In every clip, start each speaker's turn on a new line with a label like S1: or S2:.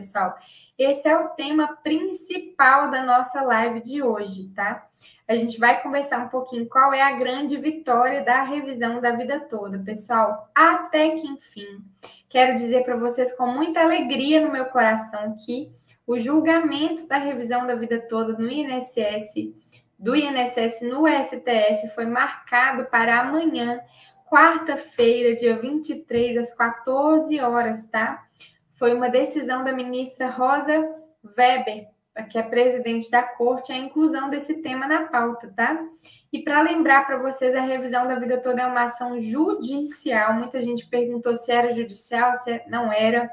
S1: pessoal. Esse é o tema principal da nossa live de hoje, tá? A gente vai conversar um pouquinho qual é a grande vitória da revisão da vida toda, pessoal. Até que enfim, quero dizer para vocês com muita alegria no meu coração que o julgamento da revisão da vida toda no INSS, do INSS no STF, foi marcado para amanhã, quarta-feira, dia 23, às 14 horas, tá? Foi uma decisão da ministra Rosa Weber, que é presidente da corte, a inclusão desse tema na pauta, tá? E para lembrar para vocês, a revisão da vida toda é uma ação judicial. Muita gente perguntou se era judicial, se não era.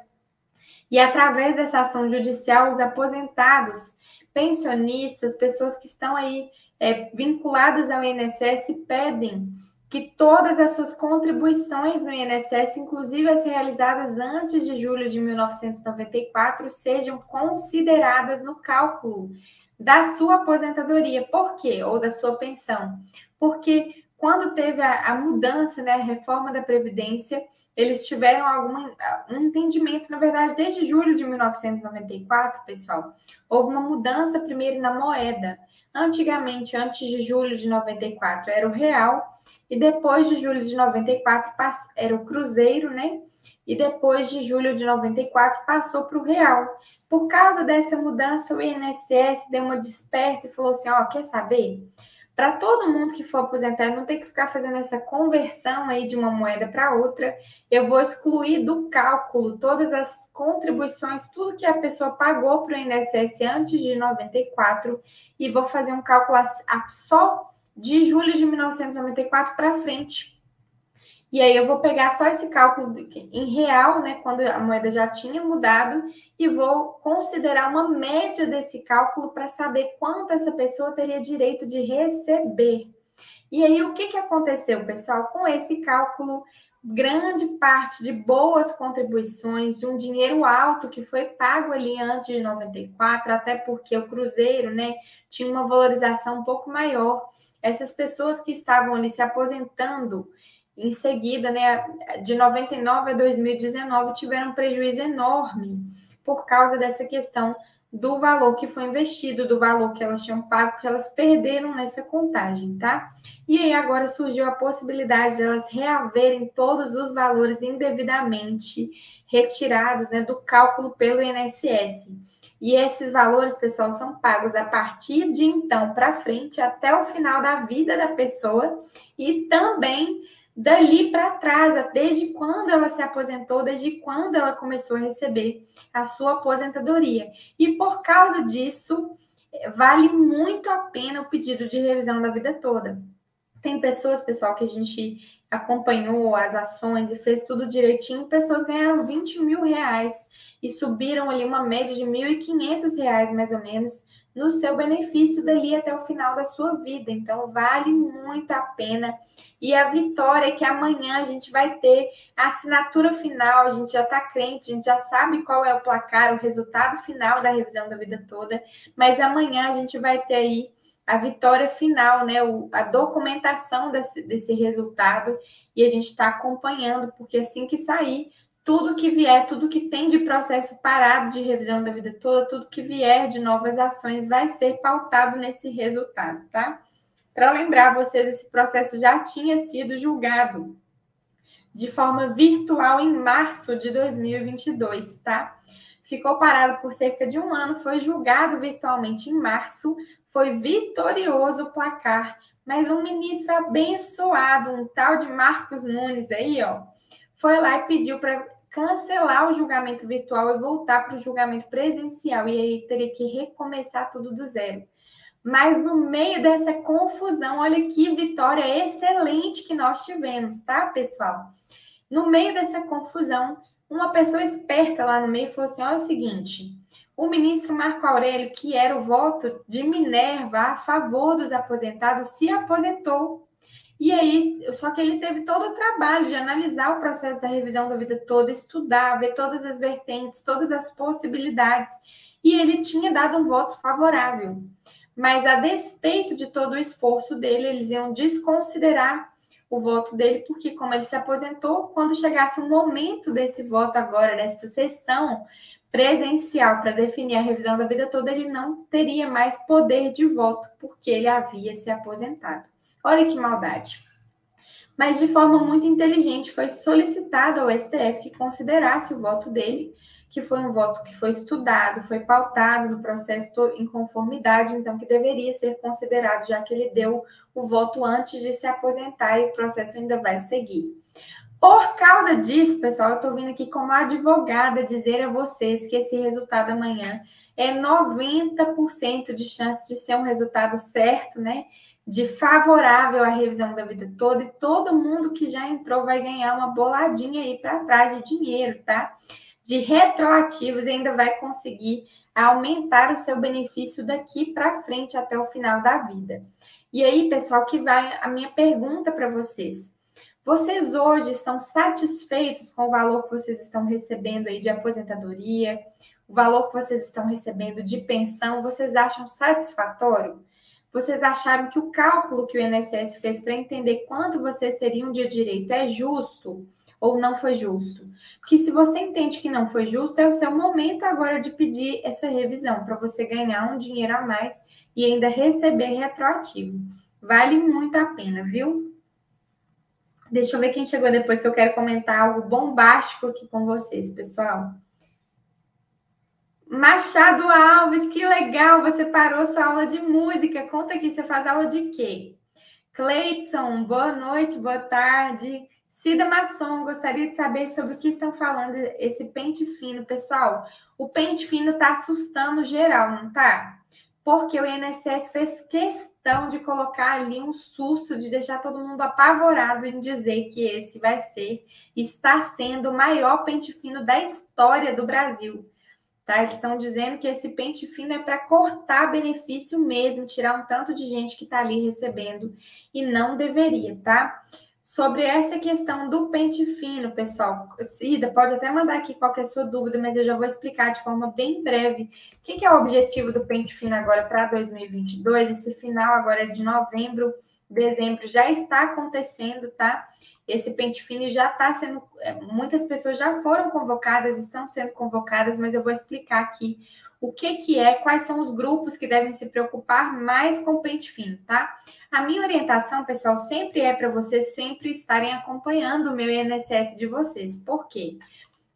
S1: E através dessa ação judicial, os aposentados, pensionistas, pessoas que estão aí é, vinculadas ao INSS pedem que todas as suas contribuições no INSS, inclusive as realizadas antes de julho de 1994, sejam consideradas no cálculo da sua aposentadoria. Por quê? Ou da sua pensão. Porque quando teve a, a mudança, né, a reforma da Previdência, eles tiveram algum um entendimento, na verdade, desde julho de 1994, pessoal, houve uma mudança primeiro na moeda. Antigamente, antes de julho de 94, era o real, e depois de julho de 94 era o cruzeiro, né? E depois de julho de 94 passou para o real. Por causa dessa mudança, o INSS deu uma desperta e falou assim: ó, quer saber? para todo mundo que for aposentado não ter que ficar fazendo essa conversão aí de uma moeda para outra, eu vou excluir do cálculo todas as contribuições, tudo que a pessoa pagou para o INSS antes de 94 e vou fazer um cálculo só de julho de 1994 para frente. E aí eu vou pegar só esse cálculo em real, né, quando a moeda já tinha mudado, e vou considerar uma média desse cálculo para saber quanto essa pessoa teria direito de receber. E aí o que, que aconteceu, pessoal? Com esse cálculo, grande parte de boas contribuições, de um dinheiro alto que foi pago ali antes de 94, até porque o cruzeiro, né, tinha uma valorização um pouco maior. Essas pessoas que estavam ali se aposentando em seguida, né, de 99 a 2019, tiveram um prejuízo enorme por causa dessa questão do valor que foi investido, do valor que elas tinham pago, que elas perderam nessa contagem, tá? E aí agora surgiu a possibilidade de elas reaverem todos os valores indevidamente retirados, né, do cálculo pelo INSS. E esses valores, pessoal, são pagos a partir de então para frente até o final da vida da pessoa e também dali para trás, desde quando ela se aposentou, desde quando ela começou a receber a sua aposentadoria. E por causa disso, vale muito a pena o pedido de revisão da vida toda. Tem pessoas, pessoal, que a gente acompanhou as ações e fez tudo direitinho, pessoas ganharam 20 mil reais e subiram ali uma média de 1.500 reais, mais ou menos, no seu benefício dali até o final da sua vida. Então, vale muito a pena. E a vitória é que amanhã a gente vai ter a assinatura final, a gente já está crente, a gente já sabe qual é o placar, o resultado final da revisão da vida toda, mas amanhã a gente vai ter aí a vitória final, né? O, a documentação desse, desse resultado, e a gente está acompanhando, porque assim que sair, tudo que vier, tudo que tem de processo parado de revisão da vida toda, tudo que vier de novas ações vai ser pautado nesse resultado, tá? Para lembrar vocês, esse processo já tinha sido julgado de forma virtual em março de 2022, tá? Ficou parado por cerca de um ano, foi julgado virtualmente em março, foi vitorioso o placar, mas um ministro abençoado, um tal de Marcos Nunes aí, ó, foi lá e pediu para cancelar o julgamento virtual e voltar para o julgamento presencial. E aí teria que recomeçar tudo do zero. Mas no meio dessa confusão, olha que vitória excelente que nós tivemos, tá, pessoal? No meio dessa confusão, uma pessoa esperta lá no meio falou assim: olha o seguinte. O ministro Marco Aurélio, que era o voto de Minerva a favor dos aposentados, se aposentou e aí, só que ele teve todo o trabalho de analisar o processo da revisão da vida toda, estudar, ver todas as vertentes, todas as possibilidades. E ele tinha dado um voto favorável. Mas, a despeito de todo o esforço dele, eles iam desconsiderar o voto dele, porque como ele se aposentou, quando chegasse o momento desse voto agora, dessa sessão presencial para definir a revisão da vida toda, ele não teria mais poder de voto, porque ele havia se aposentado. Olha que maldade. Mas de forma muito inteligente foi solicitado ao STF que considerasse o voto dele que foi um voto que foi estudado, foi pautado no processo em conformidade, então que deveria ser considerado, já que ele deu o voto antes de se aposentar e o processo ainda vai seguir. Por causa disso, pessoal, eu estou vindo aqui como advogada dizer a vocês que esse resultado amanhã é 90% de chance de ser um resultado certo, né? De favorável à revisão da vida toda, e todo mundo que já entrou vai ganhar uma boladinha aí para trás de dinheiro, tá? de retroativos e ainda vai conseguir aumentar o seu benefício daqui para frente até o final da vida. E aí, pessoal, que vai a minha pergunta para vocês. Vocês hoje estão satisfeitos com o valor que vocês estão recebendo aí de aposentadoria, o valor que vocês estão recebendo de pensão, vocês acham satisfatório? Vocês acharam que o cálculo que o INSS fez para entender quanto vocês teriam de direito é justo? ou não foi justo. Porque se você entende que não foi justo, é o seu momento agora de pedir essa revisão para você ganhar um dinheiro a mais e ainda receber retroativo. Vale muito a pena, viu? Deixa eu ver quem chegou depois que eu quero comentar algo bombástico aqui com vocês, pessoal. Machado Alves, que legal! Você parou sua aula de música. Conta aqui, você faz aula de quê? Cleiton, boa noite, boa tarde. Cida Masson, gostaria de saber sobre o que estão falando esse pente fino. Pessoal, o pente fino está assustando geral, não tá? Porque o INSS fez questão de colocar ali um susto, de deixar todo mundo apavorado em dizer que esse vai ser, está sendo o maior pente fino da história do Brasil. Tá? Eles estão dizendo que esse pente fino é para cortar benefício mesmo, tirar um tanto de gente que está ali recebendo e não deveria, tá? Sobre essa questão do pente fino, pessoal, Cida, pode até mandar aqui qualquer sua dúvida, mas eu já vou explicar de forma bem breve o que, é o objetivo do pente fino agora para 2022. Esse final agora de novembro, dezembro já está acontecendo, tá? Esse pente fino já está sendo. É, muitas pessoas já foram convocadas, estão sendo convocadas, mas eu vou explicar aqui o que, que é, quais são os grupos que devem se preocupar mais com o pente fino, tá? A minha orientação, pessoal, sempre é para vocês sempre estarem acompanhando o meu INSS de vocês. Por quê?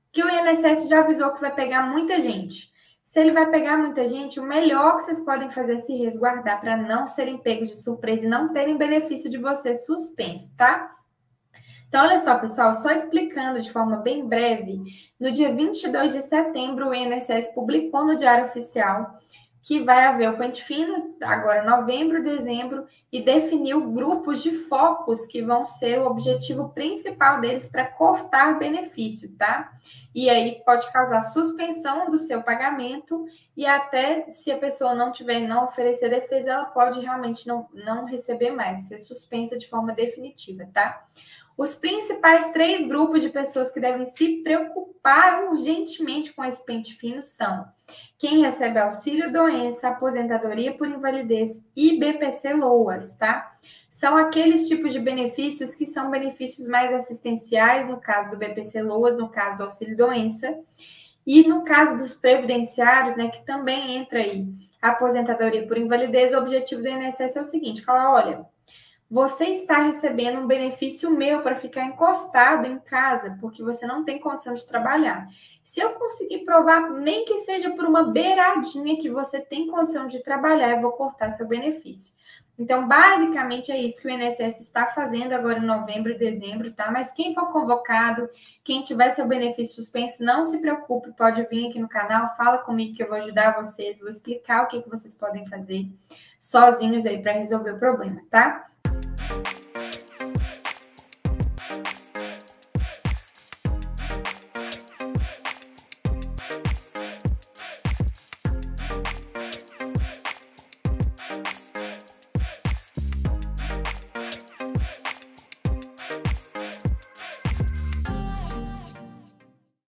S1: Porque o INSS já avisou que vai pegar muita gente. Se ele vai pegar muita gente, o melhor que vocês podem fazer é se resguardar para não serem pegos de surpresa e não terem benefício de vocês suspenso, tá? Então, olha só, pessoal, só explicando de forma bem breve, no dia 22 de setembro, o INSS publicou no Diário Oficial que vai haver o pente fino agora novembro, dezembro e definiu grupos de focos que vão ser o objetivo principal deles para cortar benefício, tá? E aí pode causar suspensão do seu pagamento e até se a pessoa não tiver não oferecer defesa, ela pode realmente não, não receber mais, ser suspensa de forma definitiva, tá? Os principais três grupos de pessoas que devem se preocupar urgentemente com esse pente fino são quem recebe auxílio doença, aposentadoria por invalidez e BPC LOAS, tá? São aqueles tipos de benefícios que são benefícios mais assistenciais, no caso do BPC LOAS, no caso do auxílio doença, e no caso dos previdenciários, né, que também entra aí aposentadoria por invalidez, o objetivo do INSS é o seguinte: falar, olha, você está recebendo um benefício meu para ficar encostado em casa, porque você não tem condição de trabalhar. Se eu conseguir provar, nem que seja por uma beiradinha que você tem condição de trabalhar, eu vou cortar seu benefício. Então, basicamente, é isso que o INSS está fazendo agora em novembro e dezembro, tá? Mas quem for convocado, quem tiver seu benefício suspenso, não se preocupe, pode vir aqui no canal, fala comigo que eu vou ajudar vocês, vou explicar o que, que vocês podem fazer sozinhos aí para resolver o problema, tá? Bye.